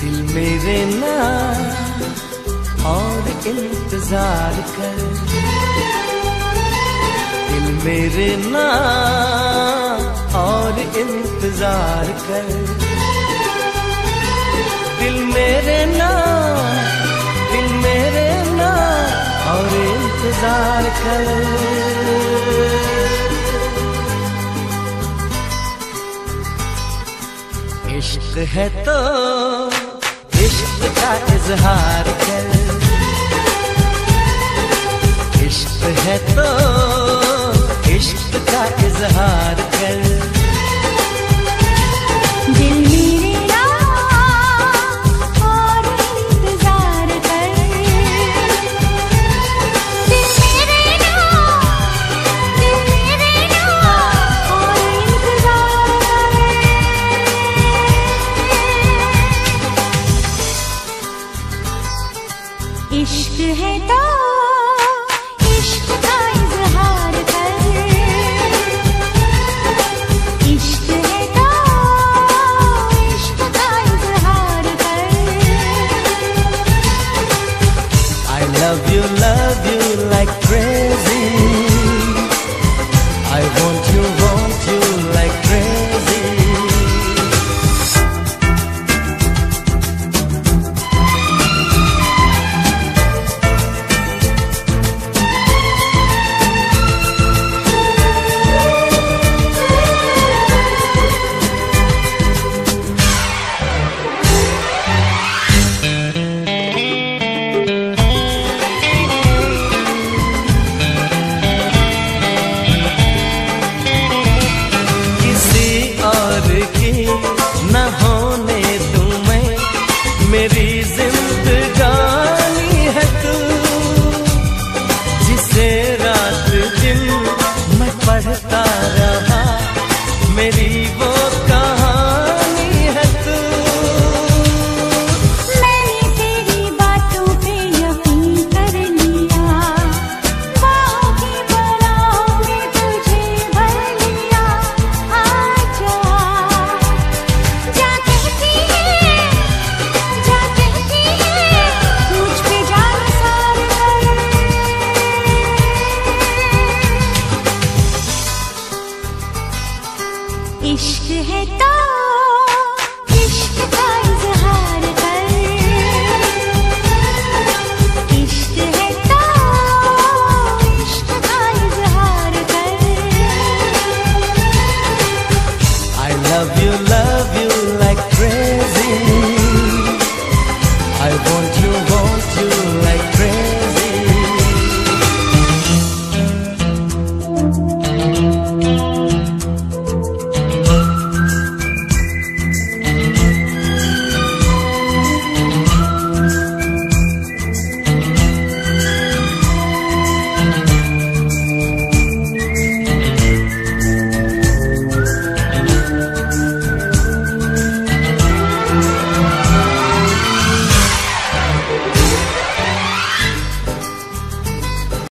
दिल मेरे ना और इंतज़ार कर। दिल मेरे ना और इंतज़ार कर। दिल मेरे ना दिल मेरे ना और इंतज़ार कर। इश्क है तो इश्क का इजहार कर। इश्क है तो इश्क का इजहार इश्क है तो इश्क का इजहार कर इश्क है तो इश्क का इजहार कर I love you, love you like crazy. I want you, want you मेरी वो तो इश्क का इजहार